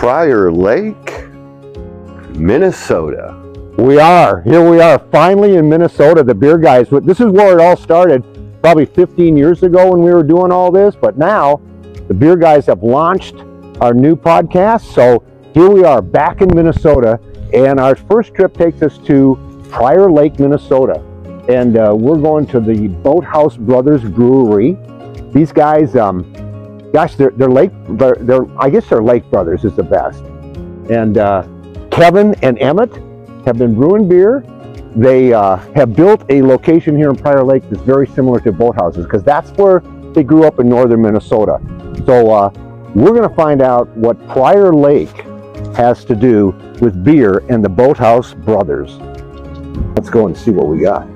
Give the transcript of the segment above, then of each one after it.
Prior Lake, Minnesota. We are. Here we are, finally in Minnesota, the Beer Guyz. This is where it all started, probably 15 years ago when we were doing all this, but now the Beer Guyz have launched our new podcast. So here we are back in Minnesota, and our first trip takes us to Prior Lake, Minnesota. And uh, we're going to the Boathouse Brothers Brewery. These guys, um, gosh, they're, they're lake, they're, they're, I guess they're Lake Brothers is the best. And uh, Kevin and Emmett have been brewing beer. They uh, have built a location here in Prior Lake that's very similar to Boathouses because that's where they grew up in northern Minnesota. So uh, we're going to find out what Prior Lake has to do with beer and the Boathouse Brothers. Let's go and see what we got.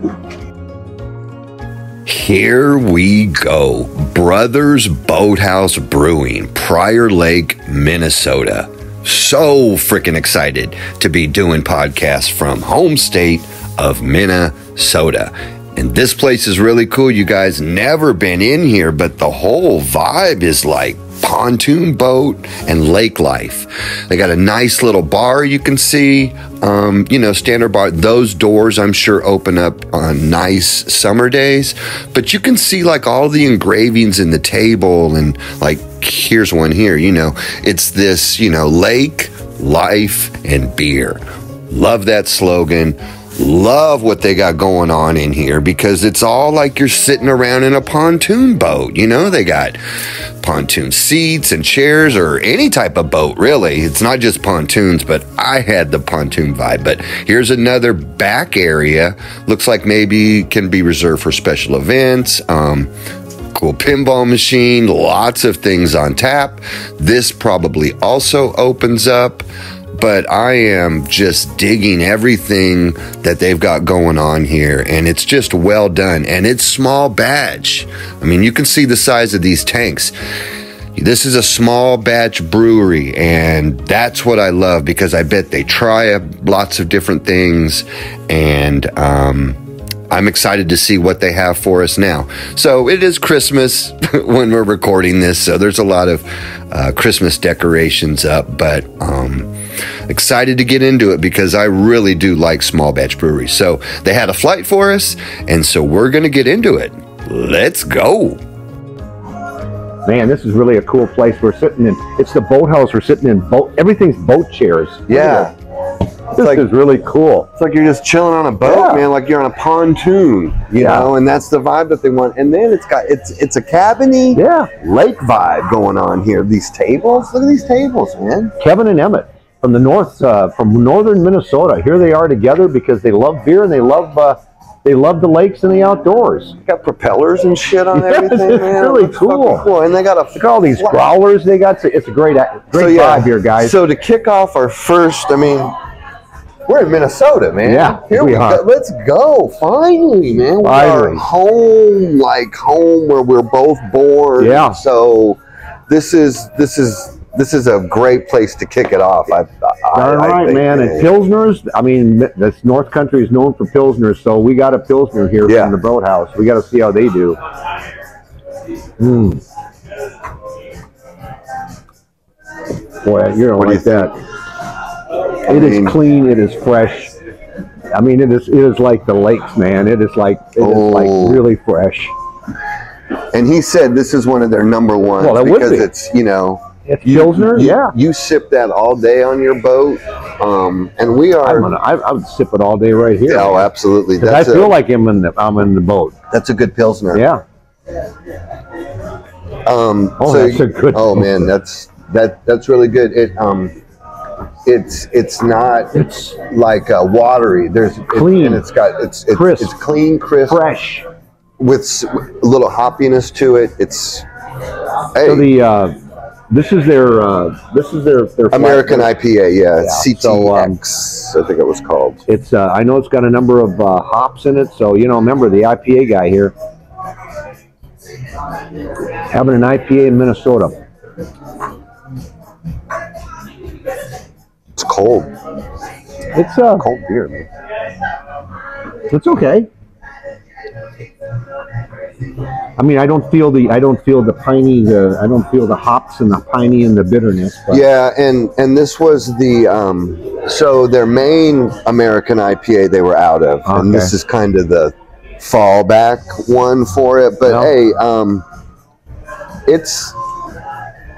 Here we go. Brothers Boathouse Brewing, Prior Lake, Minnesota. So freaking excited to be doing podcasts from home state of Minnesota. And this place is really cool. You guys never been in here, but the whole vibe is like pontoon boat and lake life. They got a nice little bar you can see, um, you know, standard bar. Those doors, I'm sure, open up on nice summer days, but you can see like all the engravings in the table and like here's one here, you know, it's this, you know, lake, life, and beer. Love that slogan love what they got going on in here because it's all like you're sitting around in a pontoon boat. You know, they got pontoon seats and chairs or any type of boat, really. It's not just pontoons, but I had the pontoon vibe. But here's another back area. Looks like maybe can be reserved for special events. Um, cool pinball machine, lots of things on tap. This probably also opens up but I am just digging everything that they've got going on here, and it's just well done. And it's small batch. I mean, you can see the size of these tanks. This is a small batch brewery, and that's what I love because I bet they try lots of different things, and um, I'm excited to see what they have for us now. So it is Christmas when we're recording this, so there's a lot of uh, Christmas decorations up, but um, excited to get into it because I really do like small batch breweries. So they had a flight for us, and so we're going to get into it. Let's go. Man, this is really a cool place. We're sitting in. It's the boathouse. We're sitting in boat. Everything's boat chairs. Yeah. This like, is really cool. It's like you're just chilling on a boat, yeah. man. Like you're on a pontoon, you yeah. know. And that's the vibe that they want. And then it's got it's it's a cabiny, yeah, lake vibe going on here. These tables, look at these tables, man. Kevin and Emmett from the north, uh, from northern Minnesota. Here they are together because they love beer and they love uh, they love the lakes and the outdoors. Got propellers and shit on yes, everything. It's man. really cool. cool. And they got a look at all these growlers they got. It's a great great so, yeah, vibe here, guys. So to kick off our first, I mean, we're in Minnesota, man. Yeah, here we, we go. Let's go. Finally, man. We Finally. are home, like home where we're both born. Yeah. So this is this is this is a great place to kick it off. I, I, right, I man. And Pilsners, I mean, this North Country is known for Pilsners, so we got a Pilsner here yeah. from the Boathouse. We got to see how they do. Mm. Boy, you're gonna like that. It mean, is clean. It is fresh. I mean, it is. It is like the lakes, man. It is like it oh. is like oh. really fresh. And he said this is one of their number ones well, because be. it's you know it's Pilsner, you, yeah. You sip that all day on your boat, um, and we are. Gonna, I, I, would sip it all day right here. Oh, absolutely. That's I feel a, like I'm in the I'm in the boat. That's a good Pilsner. Yeah. Um, oh, so, that's a good. Oh man, that's that that's really good. It um, it's it's not it's like uh, watery. There's clean it, and it's got it's it's, crisp. it's clean, crisp, fresh, with a little hoppiness to it. It's hey. So the uh, this is their uh, this is their their American IPA, yeah, yeah. CTX, so, um, I think it was called. It's uh, I know it's got a number of uh, hops in it, so you know, remember the IPA guy here having an IPA in Minnesota. It's cold. It's uh, cold beer. Man. It's okay. I mean, I don't feel the I don't feel the piney the I don't feel the hops and the piney and the bitterness. But Yeah, and and this was the um, so their main American IPA they were out of, and this is kind of the fallback one for it. But No. hey, um, it's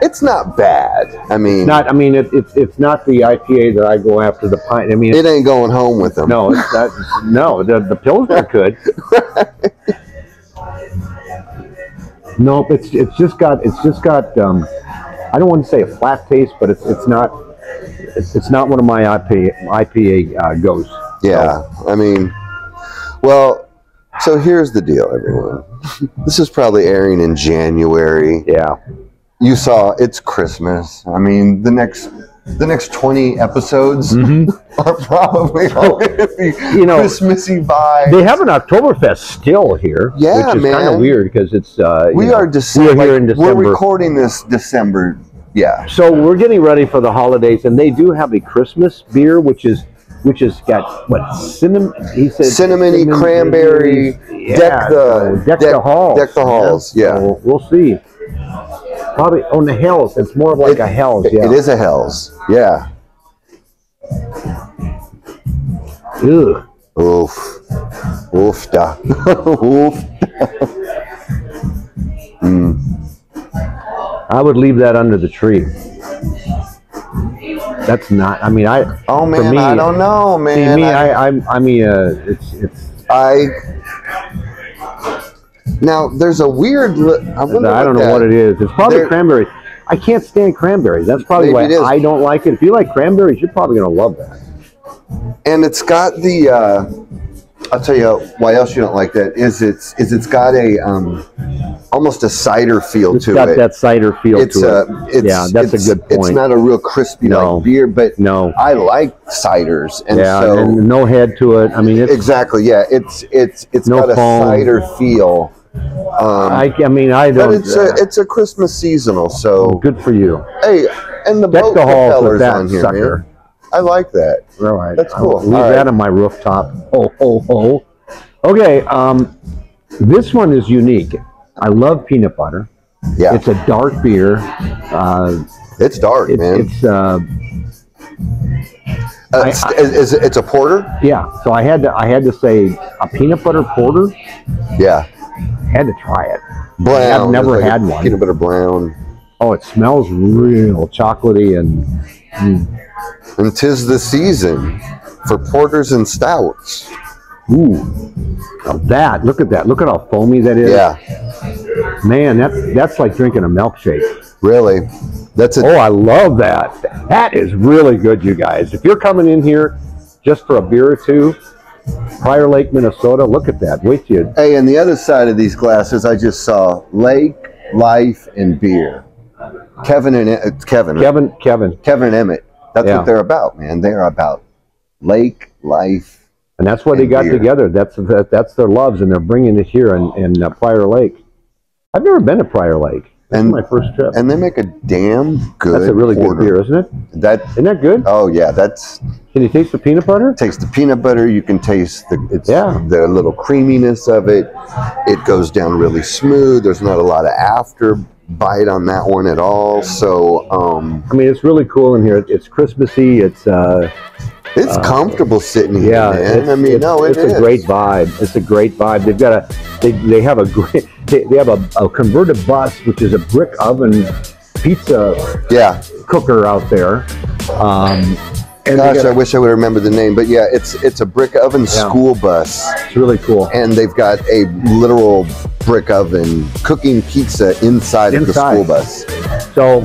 it's not bad. I mean, not. I mean, it, it's it's not the IPA that I go after the pine. I mean, it ain't going home with them. no, it's not. No, the the pilsner could. Nope, it's it's just got it's just got. Um, I don't want to say a flat taste, but it's it's not. It's, it's not one of my IPA IPA uh, goes. Yeah, I mean, well, so here's the deal, everyone. this is probably airing in January. Yeah. You saw it's Christmas. I mean, the next the next twenty episodes are probably going to be Mm-hmm. You know, Christmassy vibes. They have an Oktoberfest still here, Yeah, which is kind of weird because it's uh, we know, are December. We're here in December. We're recording this December. Yeah, so we're getting ready for the holidays, and they do have a Christmas beer, which is which has got what cinnamon? He said cinnamony cinnamon cranberry. berries. deck the so deck, the halls. Deck the halls. Yeah, So we'll see. Probably on the helles. It's more of like It- a helles. Yeah. it is a Helles. Yeah. Ugh. Oof. Oof da. Oof. I would leave that under the tree. That's not. I mean, I. Oh man, me, I don't know, man. See, me, I, I, I'm. I mean, uh, it's it's. I now there's a weird. I, I don't know what it is. It's probably There- cranberry. I can't stand cranberries. That's probably why. I don't like it. If you like cranberries, you're probably gonna love that. and it's got the. Uh, I'll tell you why else you don't like that is it's is it's got a um almost a cider feel It's to got it. that cider feel it's to a it. it's, Yeah, that's a it's- good It's not a real crispy No. like beer, but No. I like ciders, and yeah, so and no head to it. I mean, it's. exactly yeah, it's it's it's No got a cider feel. Um, I, I mean, I don't. But it's a it's a Christmas seasonal, so good for you. hey, and the Deck boat the propellers on here, sucker. man. I like that. All right, That's I'll cool. Leave All right. that on my rooftop. Ho ho ho. Okay, um, this one is unique. I love peanut butter. Yeah, It's a dark beer. Uh, it's dark, it's man. it's uh, Uh, I- it's, it's, it's a porter. yeah. So I had to I had to say a peanut butter porter. Yeah, Had to try it. brown. I've never like a had one. Peanut butter brown. Oh, it smells real chocolatey and mm. And tis the season for porters and stouts. ooh. Now that look at that. Look at how foamy that is. Yeah, Man, that's that's like drinking a milkshake. really. That's a Oh, I love that. That is really good, you guys. If you're coming in here just for a beer or two, Prior Lake, Minnesota, look at that. With you. Hey, and the other side of these glasses, I just saw lake, life, and beer. Kevin and it's Kevin, right? Kevin, Kevin, Kevin and Emmett. That's Yeah. what they're about, man. They're about lake, life. and that's what they got beer. together. That's that, that's their loves, and they're bringing it here in, in uh, Prior Lake. I've never been to Prior Lake. And- my first trip. And they make a damn good. that's a really porter. good beer, isn't it? That Isn't that good? oh yeah, that's Can you taste the peanut butter? taste the peanut butter. You can taste the it's Yeah. the little creaminess of it. It goes down really smooth. There's not a lot of after bite on that one at all. So um, I mean, it's really cool in here. It's Christmassy. It's uh, it's comfortable sitting here, yeah. man. I mean, it's, no, it it's is. a great vibe. It's a great vibe. They've got a they, they have a great they, they have a, a converted bus, which is a brick oven pizza Yeah. cooker out there. Um, and Gosh, got- I wish I would remember the name, but yeah, it's it's a brick oven Yeah. school bus, it's really cool. and they've got a literal brick oven cooking pizza inside, of the school bus. So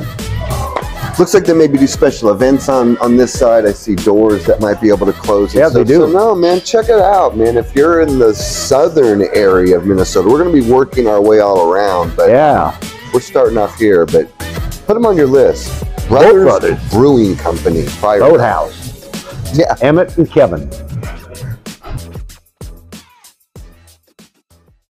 Looks like they maybe do special events on on this side. I see doors that might be able to close. Yeah, they do. So no, man, check it out, man. If you're in the southern area of Minnesota, we're going to be working our way all around, but yeah, we're starting off here. But put them on your list. Brothers, Brothers. Brewing Company, Fire Roadhouse. Yeah. Emmett and Kevin.